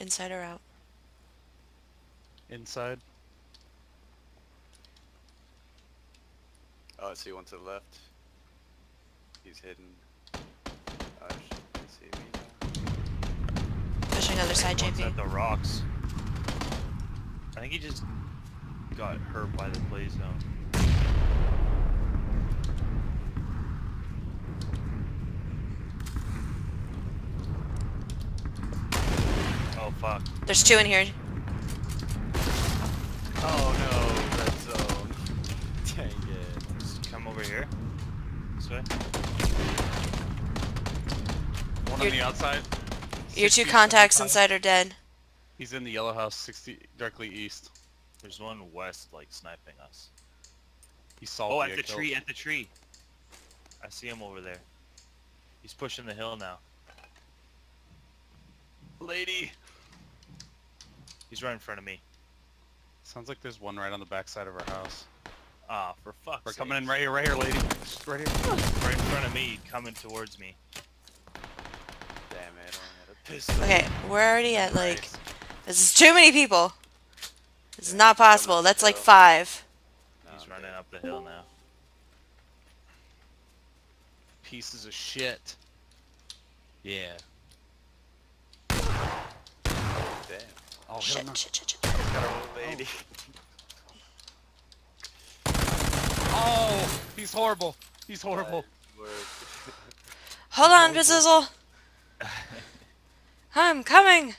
Inside or out? Inside. Oh, I see one to the left. He's hidden. Oh, sh- can see me now. Pushing other side, One's JP. at the rocks. I think he just got hurt by the play zone. Oh fuck. There's two in here. Oh no, red zone. Dang it. Just come over here. This way. One You're- on the outside. Your two contacts inside are dead. He's in the yellow house, 60 directly east. There's one west like sniping us. He saw. Oh, at the tree, at the tree. I see him over there. He's pushing the hill now. Lady. He's right in front of me. Sounds like there's one right on the backside of our house. Ah, for fuck's We're sake. coming in right here, right here, lady. Just Right here. Right in front of me, coming towards me. Damn it, I had a pistol. Okay, we're already at like. Christ. This is too many people. This is not possible. That's like five. No, He's running up the hill now. Pieces of shit. Yeah. Damn. Oh, hit Shit, now. shit, shit, shit. Got a little lady. Oh, he's horrible. He's horrible. Hold on, Bizzle. I'm coming.